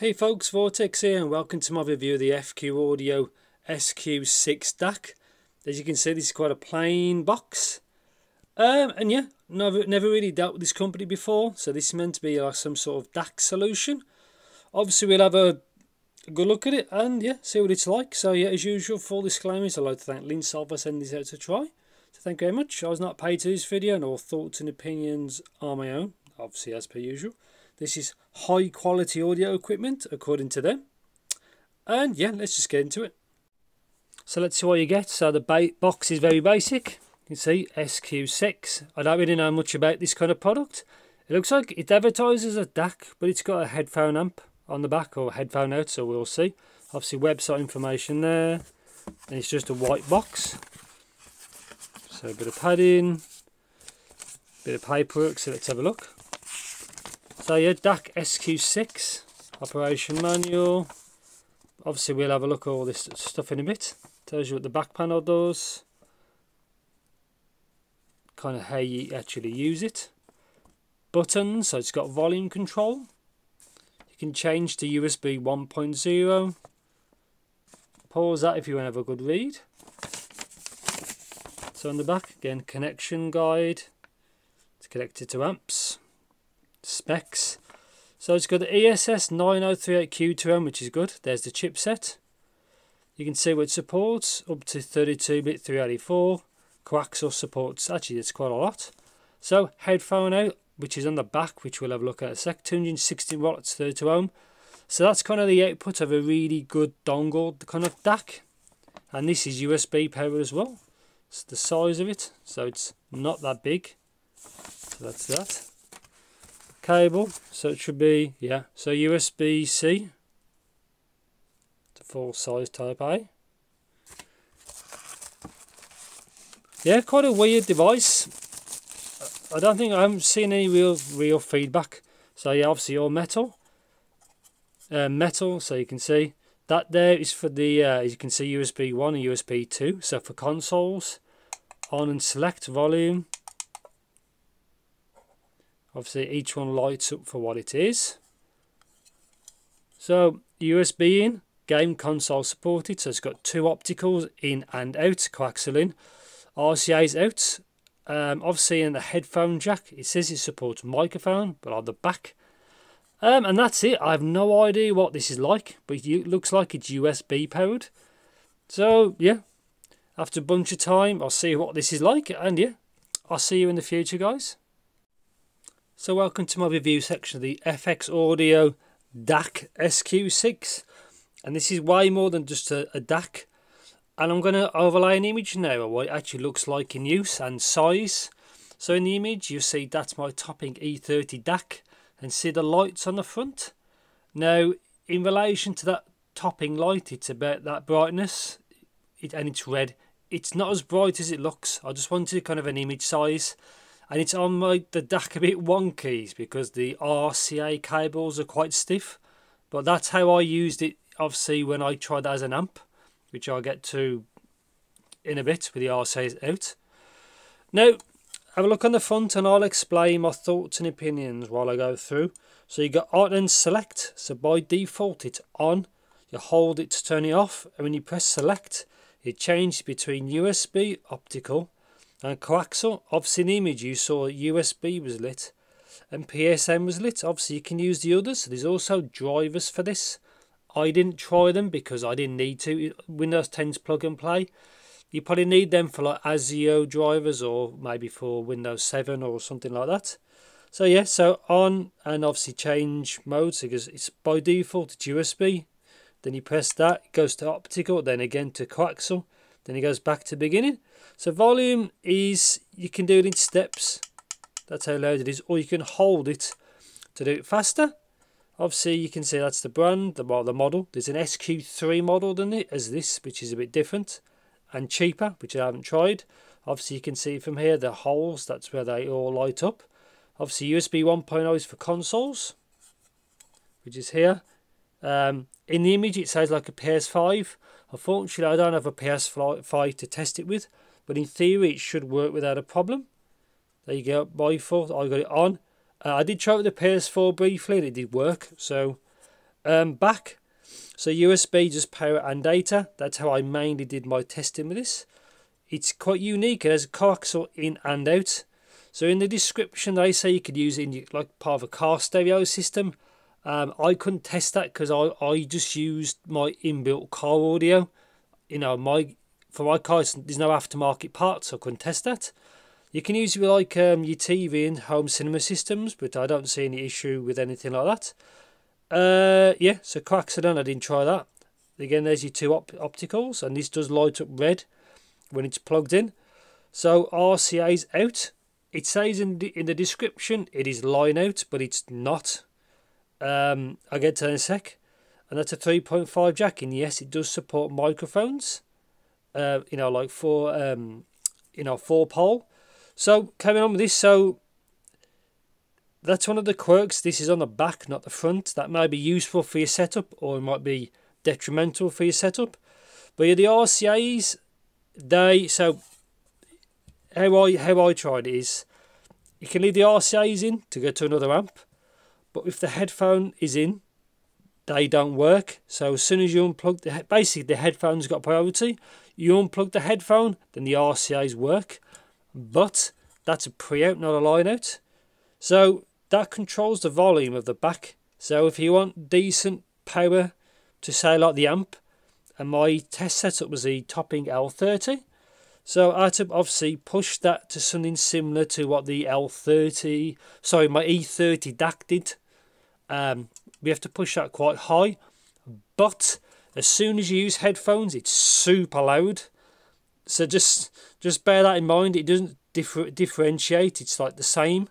Hey folks, Vortex here and welcome to my review of the FX Audio SQ6 DAC. As you can see this is quite a plain box. Um, and yeah, never, never really dealt with this company before so this is meant to be like some sort of DAC solution. Obviously we'll have a, good look at it and yeah, see what it's like. So yeah, as usual, full disclaimers, I'd like to thank Linsoul for sending this out to try. So thank you very much. I was not paid to this video and all thoughts and opinions are my own, obviously as per usual. This is high quality audio equipment according to them. And yeah, let's just get into it. So let's see what you get. So the box is very basic. You can see SQ6. I don't really know much about this kind of product. It looks like it advertises a DAC, but it's got a headphone amp on the back or headphone out, so we'll see. Obviously website information there. And it's just a white box. So a bit of padding, bit of paperwork, so let's have a look. So yeah, DAC SQ6 operation manual. Obviously we'll have a look at all this stuff in a bit. Tells you what the back panel does. Kind of how you actually use it. Buttons, so it's got volume control. You can change to USB 1.0. Pause that if you want to have a good read. So on the back, again, connection guide. It's connected to amps specs. So it's got the ESS 9038Q2M, which is good. There's the chipset. You can see what supports, up to 32-bit 384. Coaxial supports, actually it's quite a lot. So headphone out, which is on the back, which we'll have a look at a sec. 260 watts, 32 ohm. So that's kind of the output of a really good dongle kind of DAC. And this is USB powered as well. It's the size of it, so it's not that big. So that's that cable so it should be yeah so USB-C to full size type A. Yeah quite a weird device. I don't think I haven't seen any real real feedback. So yeah obviously all metal uh, metal so you can see. That there is for the uh, you can see USB 1 and USB 2 so for consoles on and select volume obviously each one lights up for what it is. So USB in game console supported so it's got two opticals in and out coaxial RCA's out. Um, obviously in the headphone jack it says it supports microphone but on the back. Um, and that's it. I have no idea what this is like but it looks like it's USB powered. So yeah after a bunch of time I'll see what this is like and yeah I'll see you in the future guys so welcome to my review section of the FX Audio DAC SQ6 and this is way more than just a, a DAC and I'm going to overlay an image now of what it actually looks like in use and size. So in the image you see that's my topping E30 DAC and see the lights on the front. Now in relation to that topping light it's about that brightness it, and it's red. It's not as bright as it looks. I just wanted kind of an image size and it's on my the DAC a bit wonky because the RCA cables are quite stiff. But that's how I used it obviously when I tried that as an amp which I'll get to in a bit with the RCA's out. Now have a look on the front and I'll explain my thoughts and opinions while I go through. So you got on and select. So by default it's on. You hold it to turn it off. And when you press select it changes between USB optical and coaxial, obviously in image you saw USB was lit and PSM was lit. Obviously you can use the others. There's also drivers for this. I didn't try them because I didn't need to. Windows 10's plug and play. You probably need them for like ASIO drivers or maybe for Windows 7 or something like that. So yeah, so on and obviously change modes because it's by default it's USB. Then you press that, it goes to optical, then again to coaxial, then it goes back to beginning. So volume is, you can do it in steps. That's how loud it is. Or you can hold it to do it faster. Obviously, you can see that's the brand, the, well, the model. There's an SQ3 model than it as this, which is a bit different and cheaper, which I haven't tried. Obviously, you can see from here the holes. That's where they all light up. Obviously, USB 1.0 is for consoles, which is here. Um, in the image, it says like a PS5. Unfortunately, I don't have a PS5 to test it with but in theory it should work without a problem. There you go, by default I got it on. Uh, I did try with the PS4 briefly and it did work, so um, back. So USB just power and data. That's how I mainly did my testing with this. It's quite unique. It has a coaxial in and out. So in the description, they say you could use it in like part of a car stereo system. Um, I couldn't test that because I, I just used my inbuilt car audio. You know, my for my car, there's no aftermarket parts, so I couldn't test that. You can use it with like um, your TV and home cinema systems, but I don't see any issue with anything like that. Uh, yeah, so Coaxiline, I didn't try that. Again, there's your two op opticals, and this does light up red when it's plugged in. So RCA's out. It says in the, in the description it is line out, but it's not. Um, I'll get to in a sec. And that's a 3.5 jack, and yes, it does support microphones. Uh, you know, like four, um, you know, four pole. So carrying on with this, so that's one of the quirks. This is on the back, not the front. That might be useful for your setup, or it might be detrimental for your setup. But yeah, the RCA's, they so how I how I tried is you can leave the RCA's in to go to another amp, but if the headphone is in, they don't work. So as soon as you unplug the basically the headphone's got priority. You unplug the headphone, then the RCA's work, but that's a pre-out, not a line out. So that controls the volume of the back. So if you want decent power to say like the amp, and my test setup was the topping L30. So I had to obviously push that to something similar to what the L30, sorry, my E30 DAC did. Um, we have to push that quite high, but as soon as you use headphones, it's super loud. So just just bear that in mind. It doesn't differ, differentiate. It's like the same.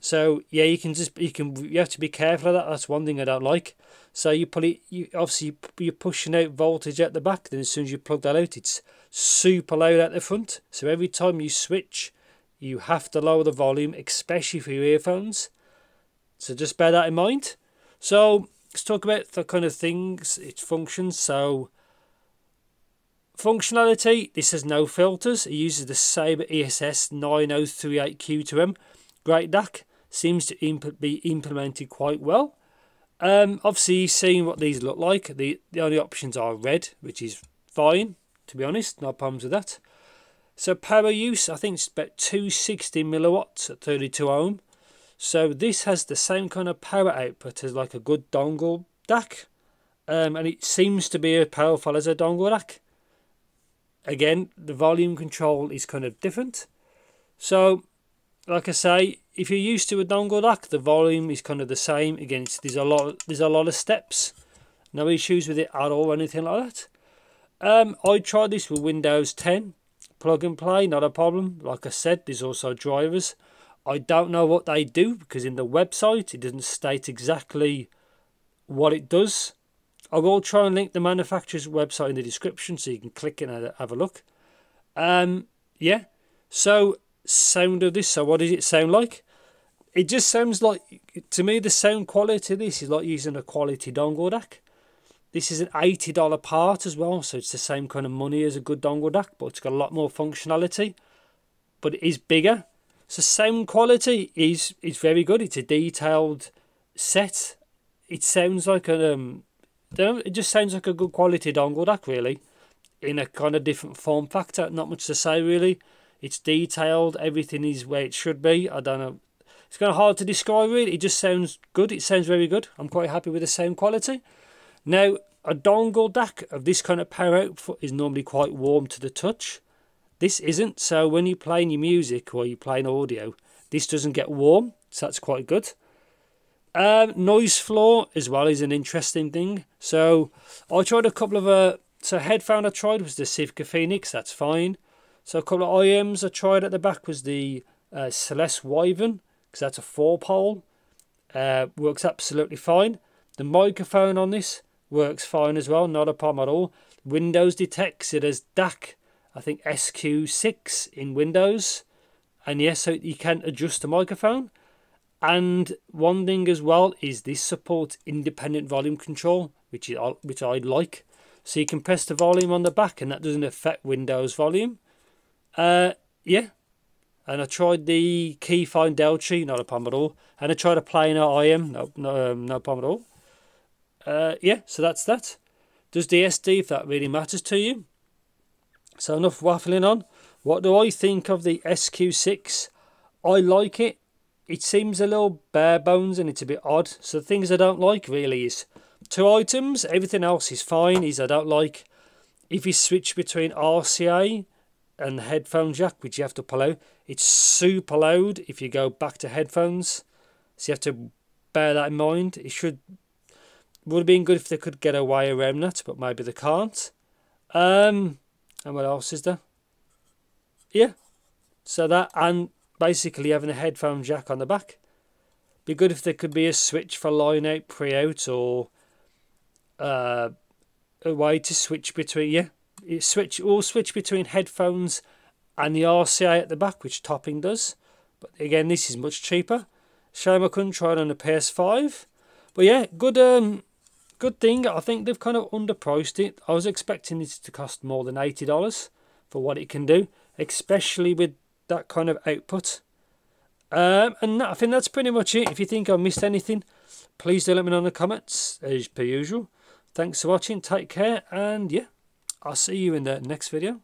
So yeah, you can just you can you have to be careful of that. That's one thing I don't like. So you put it, you obviously you're pushing out voltage at the back. Then as soon as you plug that out, it's super loud at the front. So every time you switch, you have to lower the volume, especially for your earphones. So just bear that in mind. So let's talk about the kind of things, its functions. So functionality, this has no filters. It uses the Sabre ESS 9038Q2M. Great DAC. Seems to imp be implemented quite well. Um, obviously, seeing what these look like, the, the only options are red, which is fine, to be honest, no problems with that. So power use, I think it's about 260 milliwatts at 32 ohm. So this has the same kind of power output as like a good dongle DAC. Um, and it seems to be as powerful as a dongle DAC. Again, the volume control is kind of different. So, like I say, if you're used to a dongle DAC, the volume is kind of the same. Again, there's a lot, there's a lot of steps. No issues with it at all, or anything like that. Um, I tried this with Windows 10, plug and play, not a problem. Like I said, there's also drivers. I don't know what they do because in the website it doesn't state exactly what it does. I will try and link the manufacturer's website in the description so you can click and have a look. Um, yeah, so sound of this. So what does it sound like? it just sounds like to me the sound quality of this is like using a quality dongle DAC. This is an eighty dollar part as well, so it's the same kind of money as a good dongle DAC, but it's got a lot more functionality. But it is bigger. So sound quality is is very good. It's a detailed set. It sounds like a um, it just sounds like a good quality dongle DAC really, in a kind of different form factor. Not much to say really. It's detailed. Everything is where it should be. I don't know it's kind of hard to describe really. It just sounds good. It sounds very good. I'm quite happy with the sound quality. Now, a dongle DAC of this kind of power output is normally quite warm to the touch. This isn't. So when you're playing your music or you're playing audio, this doesn't get warm. So that's quite good. Um, noise floor as well is an interesting thing. So I tried a couple of uh, so headphone I tried was the Sivga Phoenix. That's fine. So a couple of IEMs I tried at the back was the uh, Celest Wyvern because that's a four pole. Uh, works absolutely fine. The microphone on this works fine as well, not a problem at all. Windows detects it as DAC, I think SQ6 in Windows. And yes, so you can adjust the microphone. And one thing as well is this supports independent volume control, which is which I like. So you can press the volume on the back, and that doesn't affect Windows volume. Uh, yeah, and I tried the Kefine Delci, not a problem at all. And I tried a planar IEM, no, no, um, no problem at all. uh, yeah, so that's that. Does the SD, if that really matters to you? So enough waffling on. What do I think of the SQ6? I like it. It seems a little bare bones and it's a bit odd. So the things I don't like really is two items. Everything else is fine. Is I don't like if you switch between RCA and headphone jack, which you have to pull out, it's super loud if you go back to headphones. So you have to bear that in mind. It should would have been good if they could get away around that, but maybe they can't. Um, and what else is there? Yeah, so that and basically having a headphone jack on the back. Be good if there could be a switch for line out, pre out, or uh, a way to switch between yeah, switch or switch between headphones and the RCA at the back, which Topping does. But again, this is much cheaper. Shame I couldn't try it on the PS5. But yeah, good um good thing. I think they've kind of underpriced it. I was expecting it to cost more than eighty dollars for what it can do, especially with that kind of output. Um, and I think that's pretty much it. If you think I missed anything, please do let me know in the comments, as per usual. Thanks for watching, take care, and yeah, I'll see you in the next video.